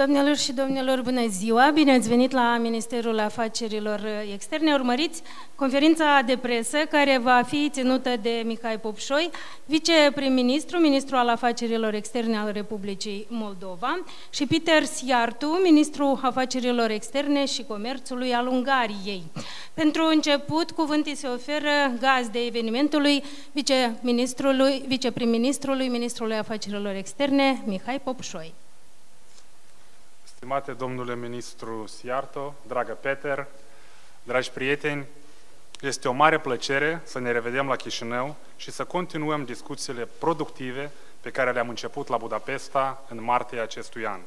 Doamnelor și domnilor, bună ziua! Bine ați venit la Ministerul Afacerilor Externe. Urmăriți conferința de presă care va fi ținută de Mihai Popșoi, viceprim-ministru, ministru al Afacerilor Externe al Republicii Moldova și Peter Siartu, ministru Afacerilor Externe și Comerțului al Ungariei. Pentru început, cuvântii se oferă gaz de evenimentului viceprim-ministrului, viceprim-ministrului, ministrului Afacerilor Externe, Mihai Popșoi. Stimate domnule ministru Siarto, dragă Peter, dragi prieteni, este o mare plăcere să ne revedem la Chișinău și să continuăm discuțiile productive pe care le-am început la Budapesta în martie acestui an.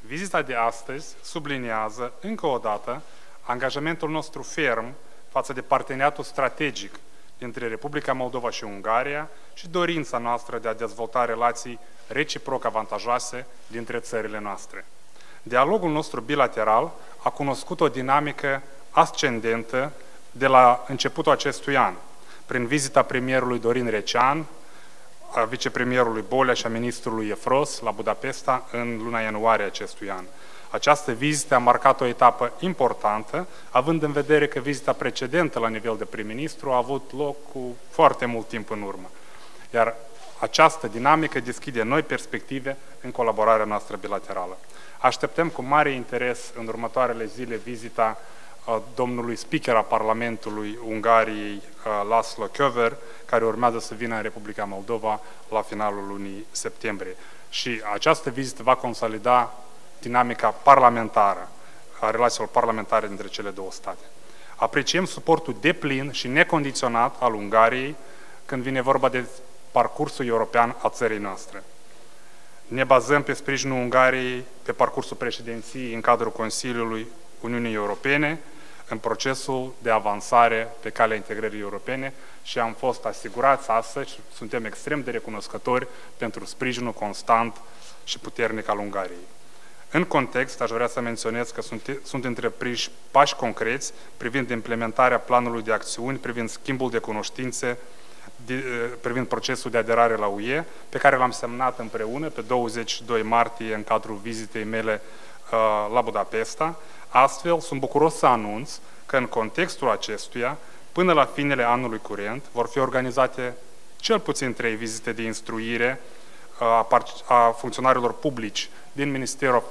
Vizita de astăzi subliniază încă o dată angajamentul nostru ferm față de parteneriatul strategic dintre Republica Moldova și Ungaria și dorința noastră de a dezvolta relații reciproc avantajoase dintre țările noastre. Dialogul nostru bilateral a cunoscut o dinamică ascendentă de la începutul acestui an, prin vizita premierului Dorin Recean, a vicepremierului Bolea și a ministrului Efros la Budapesta în luna ianuarie acestui an. Această vizită a marcat o etapă importantă, având în vedere că vizita precedentă la nivel de prim-ministru a avut loc cu foarte mult timp în urmă. Iar această dinamică deschide noi perspective în colaborarea noastră bilaterală. Așteptăm cu mare interes în următoarele zile vizita uh, domnului speaker a Parlamentului Ungariei, uh, Laszlo Köver, care urmează să vină în Republica Moldova la finalul lunii septembrie. Și această vizită va consolida dinamica parlamentară a relațiilor parlamentare dintre cele două state. Apreciem suportul deplin și necondiționat al Ungariei când vine vorba de parcursul european a țării noastre. Ne bazăm pe sprijinul Ungariei pe parcursul președinției în cadrul Consiliului Uniunii Europene, în procesul de avansare pe calea integrării europene și am fost asigurați astăzi și suntem extrem de recunoscători pentru sprijinul constant și puternic al Ungariei. În context, aș vrea să menționez că sunt, sunt întreprinși pași concreți privind implementarea planului de acțiuni, privind schimbul de cunoștințe de, eh, privind procesul de aderare la UE, pe care l-am semnat împreună pe 22 martie în cadrul vizitei mele uh, la Budapesta. Astfel, sunt bucuros să anunț că în contextul acestuia, până la finele anului curent, vor fi organizate cel puțin trei vizite de instruire uh, a, a funcționarilor publici din Ministerul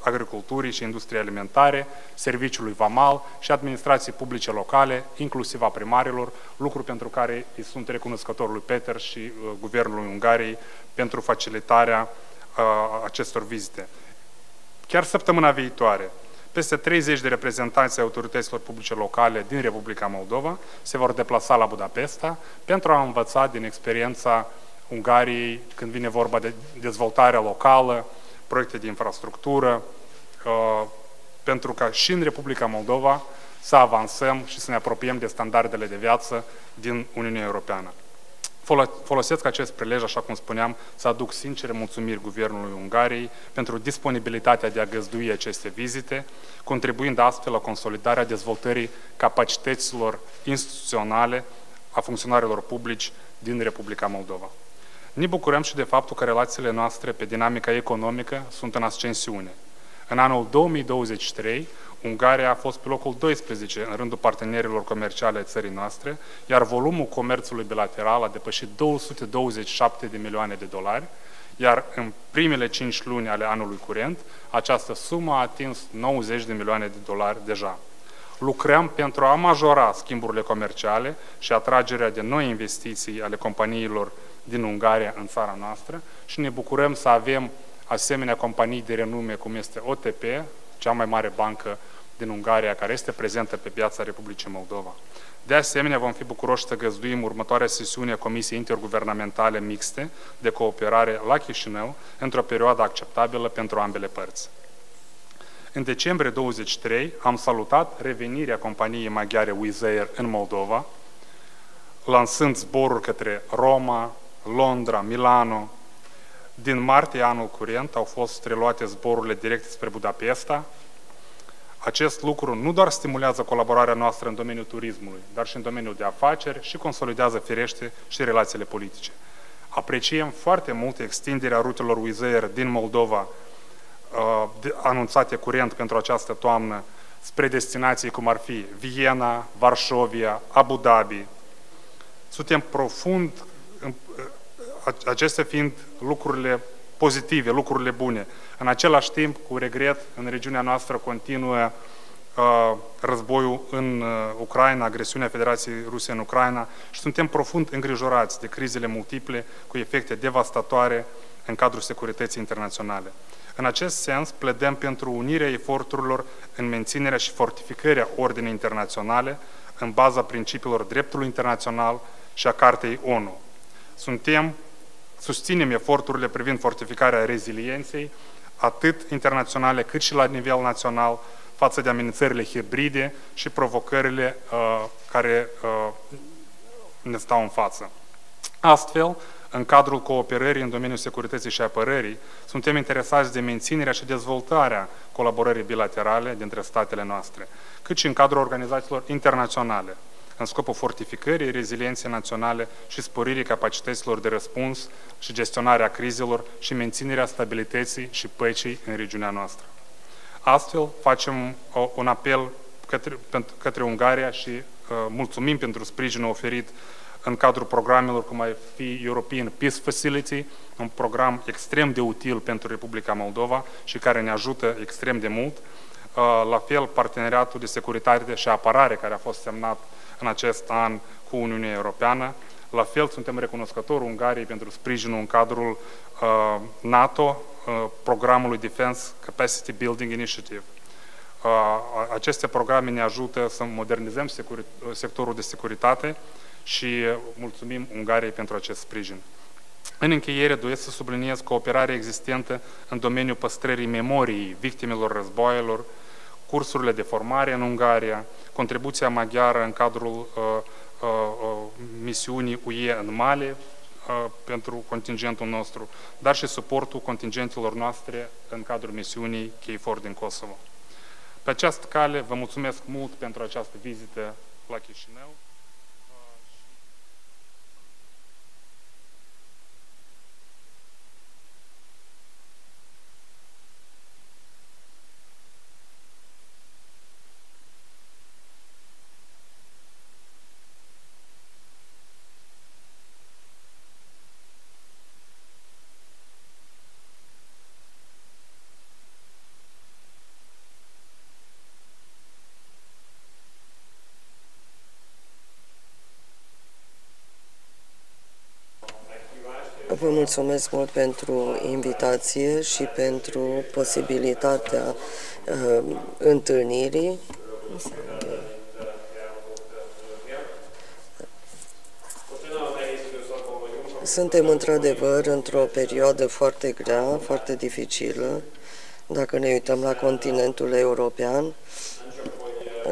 Agriculturii și Industriei Alimentare, Serviciului Vamal și Administrației Publice Locale, inclusiv a primarilor, lucru pentru care îi sunt recunoscător lui Peter și uh, Guvernului Ungariei pentru facilitarea uh, acestor vizite. Chiar săptămâna viitoare, peste 30 de reprezentanți ai autorităților publice locale din Republica Moldova se vor deplasa la Budapesta pentru a învăța din experiența Ungariei când vine vorba de dezvoltarea locală, proiecte de infrastructură, uh, pentru ca și în Republica Moldova să avansăm și să ne apropiem de standardele de viață din Uniunea Europeană. Folosesc acest prilej, așa cum spuneam, să aduc sincere mulțumiri Guvernului Ungariei pentru disponibilitatea de a găzdui aceste vizite, contribuind astfel la consolidarea dezvoltării capacităților instituționale a funcționarilor publici din Republica Moldova. Ne bucurăm și de faptul că relațiile noastre pe dinamica economică sunt în ascensiune. În anul 2023, Ungaria a fost pe locul 12 în rândul partenerilor comerciale ai țării noastre, iar volumul comerțului bilateral a depășit 227 de milioane de dolari, iar în primele 5 luni ale anului curent, această sumă a atins 90 de milioane de dolari deja. Lucrăm pentru a majora schimburile comerciale și atragerea de noi investiții ale companiilor din Ungaria în țara noastră și ne bucurăm să avem asemenea companii de renume cum este OTP, cea mai mare bancă din Ungaria care este prezentă pe piața Republicii Moldova. De asemenea, vom fi bucuroși să găzduim următoarea sesiune a Comisiei Interguvernamentale Mixte de Cooperare la Chișinău într-o perioadă acceptabilă pentru ambele părți. În decembrie 23 am salutat revenirea companiei maghiare Wizz Air în Moldova, lansând zboruri către Roma, Londra, Milano. Din martie anul curent au fost reluate zborurile directe spre Budapesta. Acest lucru nu doar stimulează colaborarea noastră în domeniul turismului, dar și în domeniul de afaceri și consolidează firește și relațiile politice. Apreciem foarte mult extinderea rutelor Wizz Air din Moldova anunțate curent pentru această toamnă spre destinații cum ar fi Viena, Varșovia, Abu Dhabi. Suntem profund, acestea fiind lucrurile pozitive, lucrurile bune. În același timp, cu regret, în regiunea noastră continuă uh, războiul în uh, Ucraina, agresiunea Federației Ruse în Ucraina și suntem profund îngrijorați de crizele multiple cu efecte devastatoare în cadrul securității internaționale. În acest sens, pledăm pentru unirea eforturilor în menținerea și fortificarea ordinii internaționale în baza principiilor dreptului internațional și a Cartei ONU. Suntem, susținem eforturile privind fortificarea rezilienței, atât internaționale cât și la nivel național, față de amenințările hibride și provocările uh, care uh, ne stau în față. Astfel, în cadrul cooperării în domeniul securității și apărării, suntem interesați de menținerea și dezvoltarea colaborării bilaterale dintre statele noastre, cât și în cadrul organizațiilor internaționale, în scopul fortificării rezilienței naționale și sporirii capacităților de răspuns și gestionarea crizelor și menținerea stabilității și păcii în regiunea noastră. Astfel, facem un apel către, către Ungaria și uh, mulțumim pentru sprijinul oferit în cadrul programelor cum ar fi European Peace Facility, un program extrem de util pentru Republica Moldova și care ne ajută extrem de mult. Uh, la fel, parteneriatul de securitate și apărare care a fost semnat în acest an cu Uniunea Europeană. La fel, suntem recunoscători Ungariei pentru sprijinul în cadrul uh, NATO, uh, programului Defense Capacity Building Initiative. Aceste programe ne ajută să modernizăm sectorul de securitate și mulțumim Ungariei pentru acest sprijin. În încheiere, doresc să subliniez cooperarea existentă în domeniul păstrării memoriei victimelor războaielor, cursurile de formare în Ungaria, contribuția maghiară în cadrul uh, uh, uh misiunii UE în Mali uh, pentru contingentul nostru, dar și suportul contingentelor noastre în cadrul misiunii KFOR din Kosovo. Pe această cale, vă mulțumesc mult pentru această vizită la Chișinău. Vă mulțumesc mult pentru invitație și pentru posibilitatea uh, întâlnirii. Suntem într-adevăr într-o perioadă foarte grea, foarte dificilă, dacă ne uităm la continentul european.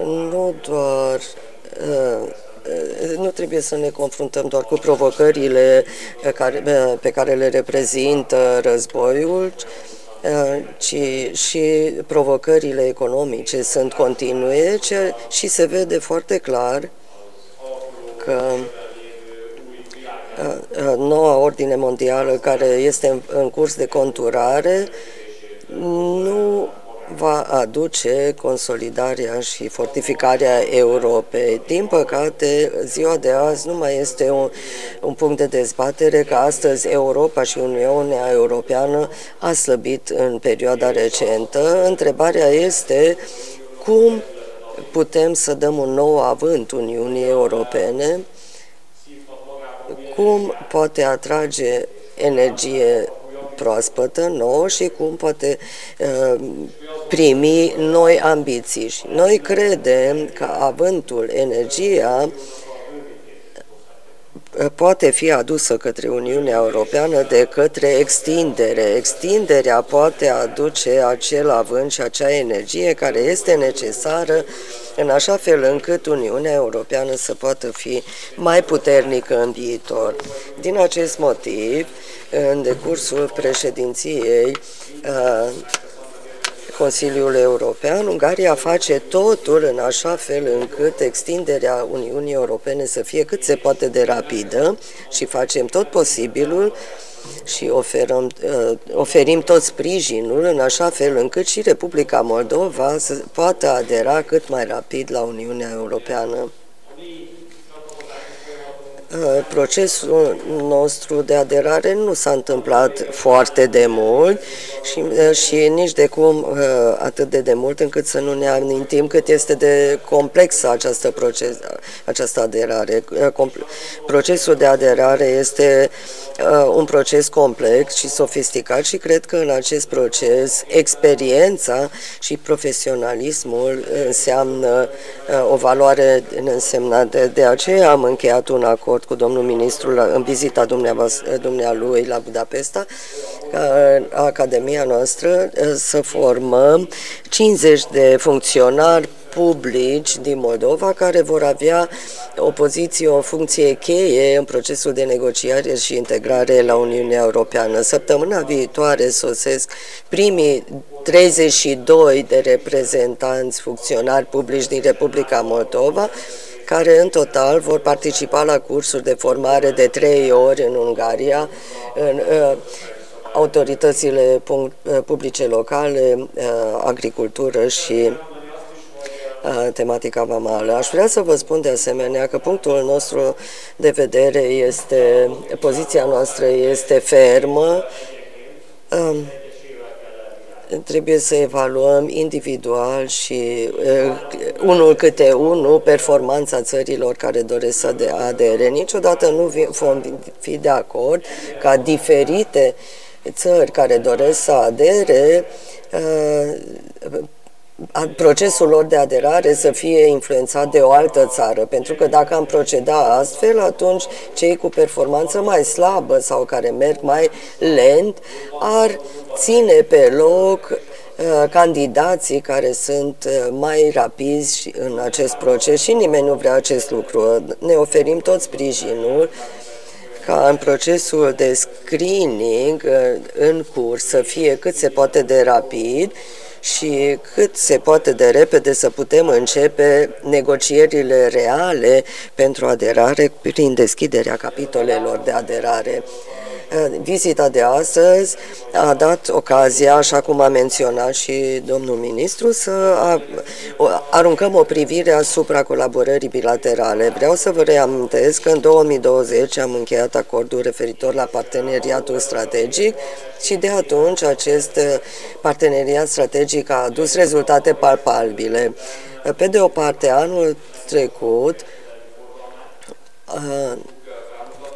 Nu doar uh, nu trebuie să ne confruntăm doar cu provocările care, pe care le reprezintă războiul, ci și provocările economice sunt continue și se vede foarte clar că noua ordine mondială care este în curs de conturare nu va aduce consolidarea și fortificarea Europei. Din păcate, ziua de azi nu mai este un, un punct de dezbatere că astăzi Europa și Uniunea Europeană a slăbit în perioada recentă. Întrebarea este cum putem să dăm un nou avânt Uniunii Europene, cum poate atrage energie proaspătă, nouă și cum poate uh, primi noi ambiții. Și noi credem că avântul, energia, poate fi adusă către Uniunea Europeană de către extindere. Extinderea poate aduce acel avânt și acea energie care este necesară în așa fel încât Uniunea Europeană să poată fi mai puternică în viitor. Din acest motiv, în decursul președinției uh, Consiliul European, Ungaria face totul în așa fel încât extinderea Uniunii Europene să fie cât se poate de rapidă și facem tot posibilul și oferăm, oferim tot sprijinul în așa fel încât și Republica Moldova să poată adera cât mai rapid la Uniunea Europeană. Uh, procesul nostru de aderare nu s-a întâmplat foarte de mult și, uh, și nici de cum uh, atât de, de mult încât să nu ne amintim cât este de complexă această, proces, această aderare. Procesul de aderare este un proces complex și sofisticat și cred că în acest proces experiența și profesionalismul înseamnă o valoare însemnată. De aceea am încheiat un acord acord cu domnul ministru la, în vizita dumnealui la Budapesta, ca Academia noastră să formăm 50 de funcționari publici din Moldova care vor avea o poziție, o funcție cheie în procesul de negociare și integrare la Uniunea Europeană. Săptămâna viitoare sosesc primii 32 de reprezentanți funcționari publici din Republica Moldova care în total vor participa la cursuri de formare de trei ori în Ungaria, în uh, autoritățile uh, publice locale, uh, agricultură și tematica vamală. Aș vrea să vă spun de asemenea că punctul nostru de vedere este, poziția noastră este fermă, um, trebuie să evaluăm individual și uh, unul câte unul performanța țărilor care doresc să adere. Niciodată nu vom fi de acord ca diferite țări care doresc să adere uh, procesul lor de aderare să fie influențat de o altă țară, pentru că dacă am proceda astfel, atunci cei cu performanță mai slabă sau care merg mai lent ar ține pe loc uh, candidații care sunt uh, mai rapizi în acest proces și nimeni nu vrea acest lucru. Ne oferim tot sprijinul ca în procesul de screening uh, în curs să fie cât se poate de rapid și cât se poate de repede să putem începe negocierile reale pentru aderare prin deschiderea capitolelor de aderare. Vizita de astăzi a dat ocazia, așa cum a menționat și domnul ministru, să aruncăm o privire asupra colaborării bilaterale. Vreau să vă reamintesc că în 2020 am încheiat acordul referitor la parteneriatul strategic și de atunci acest parteneriat strategic a adus rezultate palpabile. Pe de o parte, anul trecut,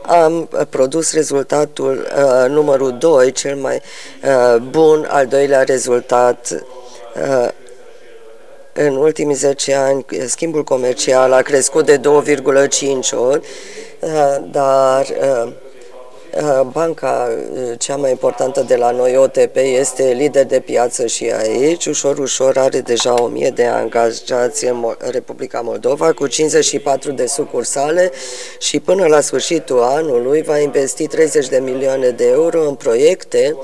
am produs rezultatul uh, numărul 2, cel mai uh, bun, al doilea rezultat uh, în ultimii 10 ani. Schimbul comercial a crescut de 2,5 ori, uh, dar uh, uh, banca cea mai importantă de la noi, OTP, este lider de piață și aici. Ușor, ușor are deja 1000 de angajați în Republica Moldova cu 54 de sucursale și până la sfârșitul anului va investi 30 de milioane de euro în proiecte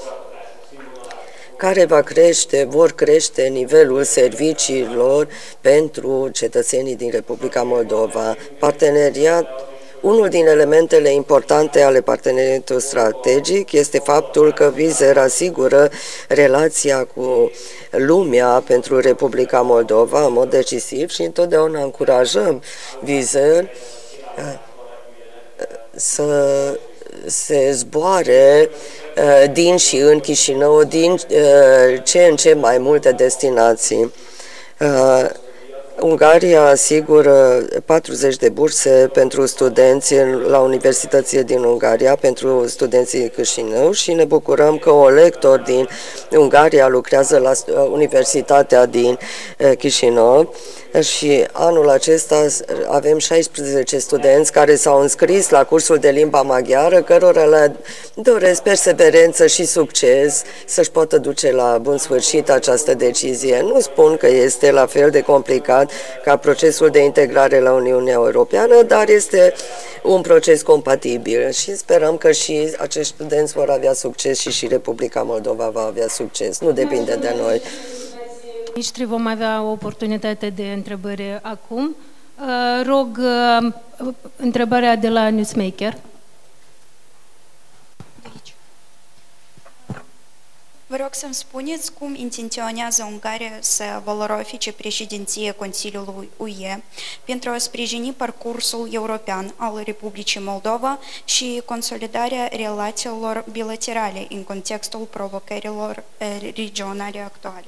care va crește, vor crește nivelul serviciilor pentru cetățenii din Republica Moldova. Parteneriat unul din elementele importante ale parteneriatului strategic este faptul că Vizer asigură relația cu lumea pentru Republica Moldova în mod decisiv și întotdeauna încurajăm Vizer uh, să se zboare uh, din și în Chișinău, din uh, ce în ce mai multe destinații. Ungaria asigură 40 de burse pentru studenți la universitățile din Ungaria, pentru studenții Chișinău și ne bucurăm că o lector din Ungaria lucrează la Universitatea din Chișinău și anul acesta avem 16 studenți care s-au înscris la cursul de limba maghiară, cărora le doresc perseverență și succes să-și poată duce la bun sfârșit această decizie. Nu spun că este la fel de complicat ca procesul de integrare la Uniunea Europeană, dar este un proces compatibil și sperăm că și acești studenți vor avea succes și și Republica Moldova va avea succes. Nu depinde de noi. Ministri, vom avea o oportunitate de întrebări acum. Uh, rog uh, întrebarea de la Newsmaker. Rog să-mi spuneți cum intenționează Ungaria să valorifice președinția Consiliului UE pentru a sprijini parcursul european al Republicii Moldova și consolidarea relațiilor bilaterale în contextul provocărilor eh, regionale actuale.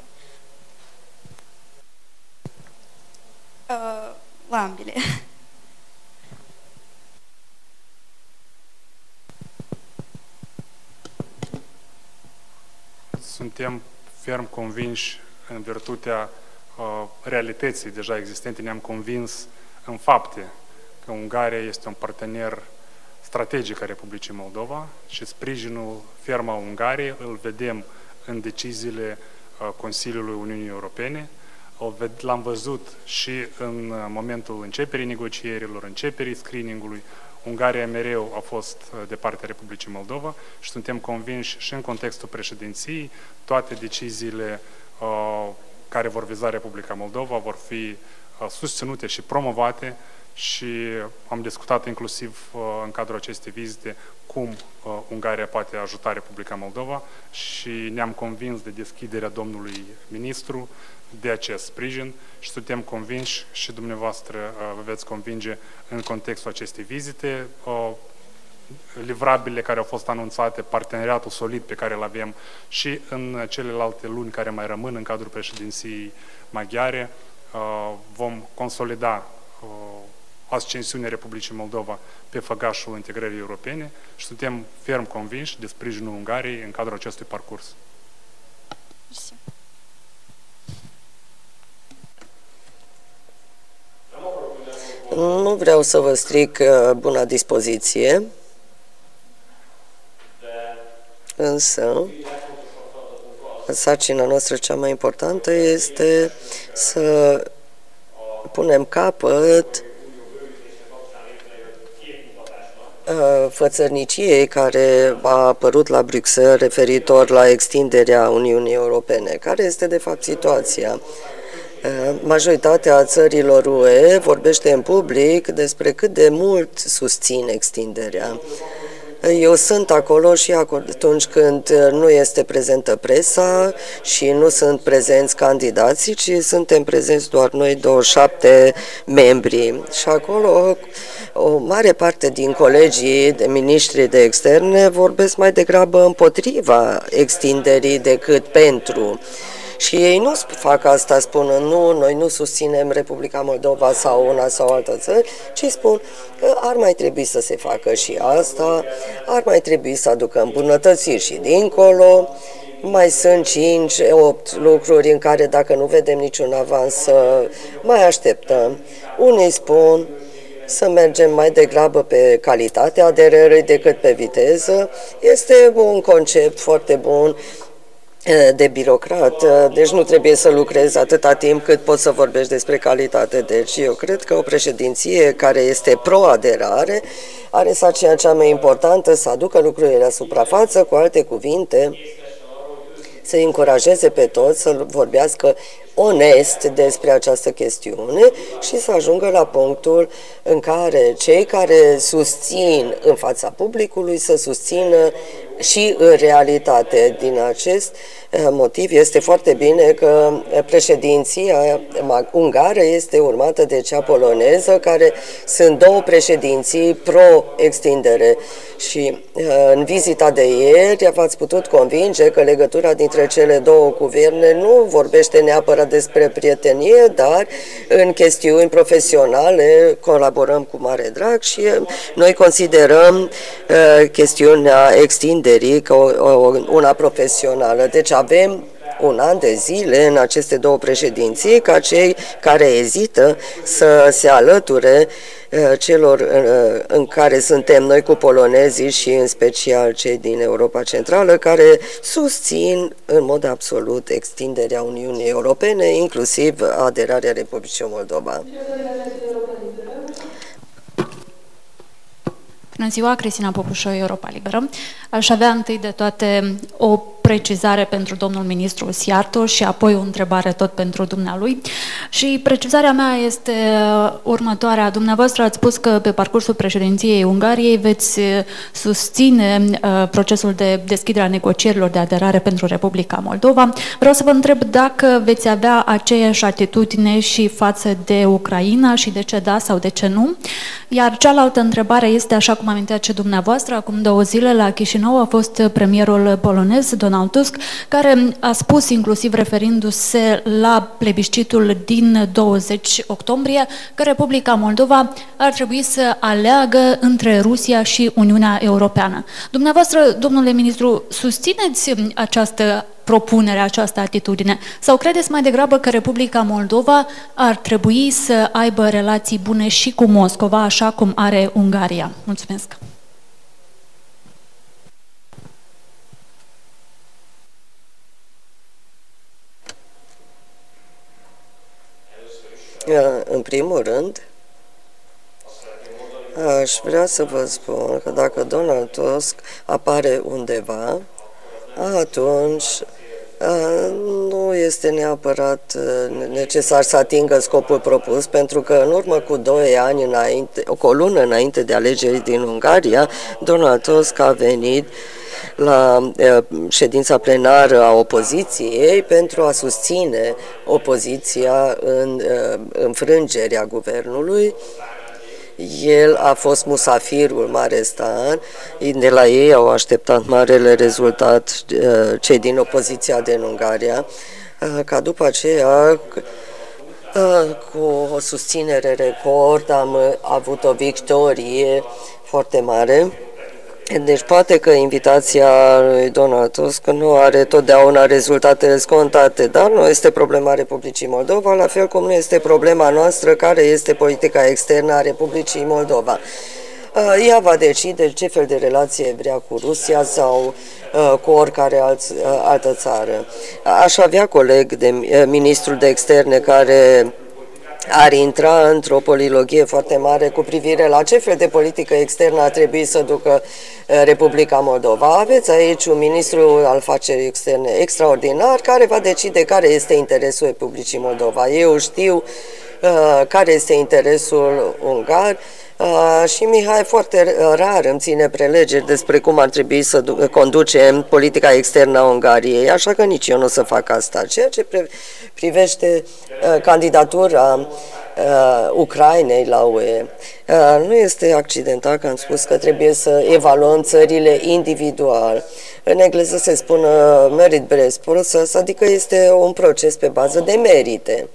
Uh, la ambele. suntem ferm convinși în virtutea uh, realității deja existente, ne-am convins în fapte că Ungaria este un partener strategic a Republicii Moldova și sprijinul ferma Ungariei îl vedem în deciziile uh, Consiliului Uniunii Europene, l-am văzut și în uh, momentul începerii negocierilor, începerii screeningului, Ungaria mereu a fost uh, de partea Republicii Moldova și suntem convinși și în contextul președinției toate deciziile uh, care vor viza Republica Moldova vor fi uh, susținute și promovate și am discutat inclusiv uh, în cadrul acestei vizite cum uh, Ungaria poate ajuta Republica Moldova și ne-am convins de deschiderea domnului ministru de acest sprijin și suntem convinși și dumneavoastră uh, vă veți convinge în contextul acestei vizite. Uh, livrabile care au fost anunțate, parteneriatul solid pe care îl avem și în celelalte luni care mai rămân în cadrul președinției maghiare, uh, vom consolida ascensiunea Republicii Moldova pe făgașul integrării europene și suntem ferm convinși de sprijinul Ungariei în cadrul acestui parcurs. Nu vreau să vă stric uh, buna dispoziție, însă sarcina noastră cea mai importantă este să punem capăt uh, fățărniciei care a apărut la Bruxelles referitor la extinderea Uniunii Europene. Care este de fapt situația? Eh, majoritatea țărilor UE vorbește în public despre cât de mult susțin extinderea. Eu sunt acolo și atunci când nu este prezentă presa și nu sunt prezenți candidații, ci suntem prezenți doar noi 27 membri. Și acolo o mare parte din colegii de ministri de externe vorbesc mai degrabă împotriva extinderii decât pentru. Și ei nu fac asta spunând, nu, noi nu susținem Republica Moldova sau una sau altă țări, ci spun că ar mai trebui să se facă și asta, ar mai trebui să aducă îmbunătățiri și dincolo, mai sunt 5-8 lucruri în care dacă nu vedem niciun avans să mai așteptăm. Unii spun să mergem mai degrabă pe calitatea aderării decât pe viteză. Este un concept foarte bun de birocrat, deci nu trebuie să lucrezi atâta timp cât poți să vorbești despre calitate. Deci eu cred că o președinție care este pro-aderare are sarcina cea mai importantă să aducă lucrurile la suprafață, cu alte cuvinte, să încurajeze pe toți să vorbească onest despre această chestiune și să ajungă la punctul în care cei care susțin în fața publicului să susțină și în realitate. Din acest eh, motiv este foarte bine că președinția ungară este urmată de cea poloneză, care sunt două președinții pro-extindere. Și eh, în vizita de ieri v-ați putut convinge că legătura dintre cele două guverne nu vorbește neapărat despre prietenie, dar în chestiuni profesionale colaborăm cu mare drag și eh, noi considerăm chestiunea extinderii considerii ca o, una profesională. Deci avem un an de zile în aceste două președinții ca cei care ezită să se alăture uh, celor uh, în care suntem noi cu polonezii și în special cei din Europa Centrală care susțin în mod absolut extinderea Uniunii Europene, inclusiv aderarea Republicii Moldova. Bună ziua, Cristina Popușoi, Europa Liberă. Aș avea întâi de toate o precizare pentru domnul ministru Siarto și apoi o întrebare tot pentru dumnealui. Și precizarea mea este următoarea. Dumneavoastră ați spus că pe parcursul președinției Ungariei veți susține procesul de deschidere a negocierilor de aderare pentru Republica Moldova. Vreau să vă întreb dacă veți avea aceeași atitudine și față de Ucraina și de ce da sau de ce nu. Iar cealaltă întrebare este, așa cum amintea ce dumneavoastră, acum două zile la Chișinău a fost premierul polonez, Donald Tusk, care a spus, inclusiv referindu-se la plebiscitul din 20 octombrie, că Republica Moldova ar trebui să aleagă între Rusia și Uniunea Europeană. Dumneavoastră, domnule ministru, susțineți această propunere, această atitudine? Sau credeți mai degrabă că Republica Moldova ar trebui să aibă relații bune și cu Moscova, așa cum are Ungaria? Mulțumesc! În primul rând, aș vrea să vă spun că dacă Donald Tusk apare undeva, atunci nu este neapărat necesar să atingă scopul propus, pentru că în urmă cu doi ani înainte, o lună înainte de alegeri din Ungaria, Donald Tusk a venit la ședința plenară a opoziției pentru a susține opoziția în înfrângerea guvernului el a fost musafirul mare stan, de la ei au așteptat marele rezultat uh, cei din opoziția din Ungaria, uh, ca după aceea uh, cu o susținere record am avut o victorie foarte mare deci poate că invitația lui Donald Tusk nu are totdeauna rezultatele scontate, dar nu este problema Republicii Moldova, la fel cum nu este problema noastră care este politica externă a Republicii Moldova. Uh, ea va decide ce fel de relație vrea cu Rusia sau uh, cu oricare alt, uh, altă țară. Aș avea coleg de ministrul de externe care ar intra într-o polilogie foarte mare cu privire la ce fel de politică externă ar trebui să ducă uh, Republica Moldova. Aveți aici un ministru al afacerii externe extraordinar care va decide care este interesul Republicii Moldova. Eu știu uh, care este interesul ungar, Uh, și Mihai foarte rar îmi ține prelegeri despre cum ar trebui să conducem politica externă a Ungariei, așa că nici eu nu o să fac asta. Ceea ce privește uh, candidatura uh, Ucrainei la UE, uh, nu este accidental că am spus că trebuie să evaluăm țările individual. În engleză se spune merit-based process, adică este un proces pe bază de merite.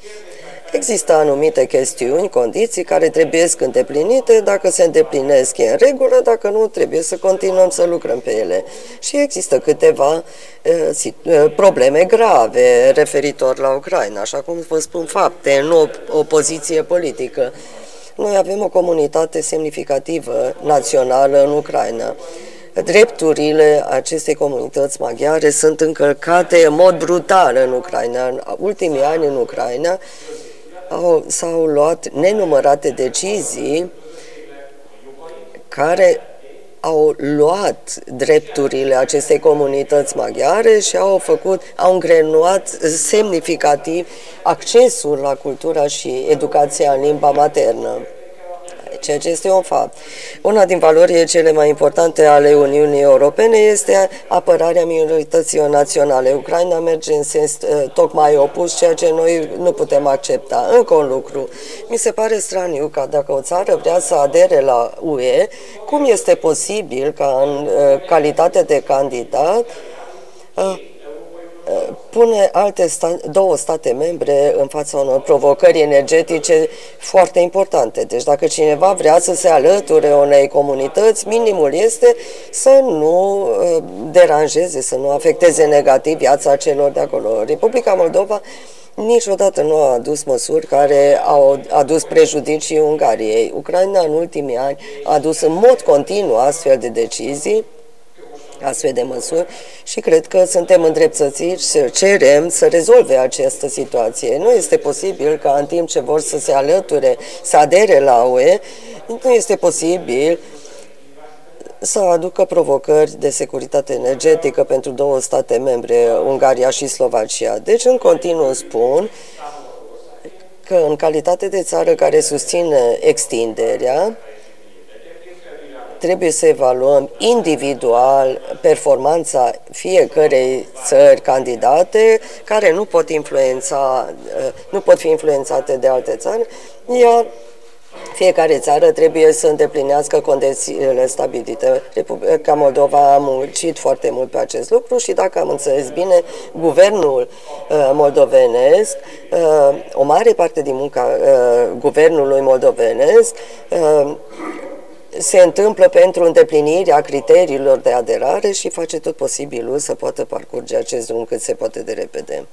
Există anumite chestiuni, condiții care trebuie îndeplinite, dacă se îndeplinesc e în regulă, dacă nu trebuie să continuăm să lucrăm pe ele. Și există câteva uh, probleme grave referitor la Ucraina, așa cum vă spun fapte, nu o, o poziție politică. Noi avem o comunitate semnificativă națională în Ucraina drepturile acestei comunități maghiare sunt încălcate în mod brutal în Ucraina. În ultimii ani în Ucraina au, s-au luat nenumărate decizii care au luat drepturile acestei comunități maghiare și au făcut, au îngrenuat semnificativ accesul la cultura și educația în limba maternă ceea ce este un fapt. Una din valorile cele mai importante ale Uniunii Europene este apărarea minorității naționale. Ucraina merge în sens uh, tocmai opus, ceea ce noi nu putem accepta. Încă un lucru. Mi se pare straniu că dacă o țară vrea să adere la UE, cum este posibil ca în uh, calitate de candidat uh, pune alte sta- două state membre în fața unor provocări energetice foarte importante. Deci dacă cineva vrea să se alăture unei comunități, minimul este să nu uh, deranjeze, să nu afecteze negativ viața celor de acolo. Republica Moldova niciodată nu a adus măsuri care au adus prejudicii Ungariei. Ucraina în ultimii ani a adus în mod continuu astfel de decizii astfel de măsuri și cred că suntem îndreptățiți să cerem să rezolve această situație. Nu este posibil ca în timp ce vor să se alăture, să adere la UE, nu este posibil să aducă provocări de securitate energetică pentru două state membre, Ungaria și Slovacia. Deci, în continuu spun că în calitate de țară care susține extinderea, trebuie să evaluăm individual performanța fiecărei țări candidate care nu pot influența, nu pot fi influențate de alte țări, iar fiecare țară trebuie să îndeplinească condițiile stabilite. Republica Moldova a muncit foarte mult pe acest lucru și dacă am înțeles bine, guvernul uh, moldovenesc, uh, o mare parte din munca uh, guvernului moldovenesc se întâmplă pentru îndeplinirea criteriilor de aderare și face tot posibilul să poată parcurge acest drum cât se poate de repede.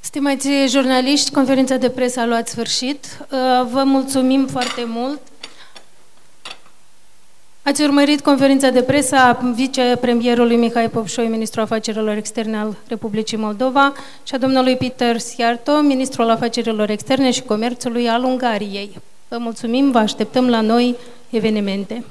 Stimați jurnaliști, conferința de presă a luat sfârșit. Uh, vă mulțumim foarte mult. Ați urmărit conferința de presă a vicepremierului Mihai Popșoi, ministrul afacerilor externe al Republicii Moldova, și a domnului Peter Siarto, ministrul afacerilor externe și comerțului al Ungariei. Vă mulțumim, vă așteptăm la noi evenimente.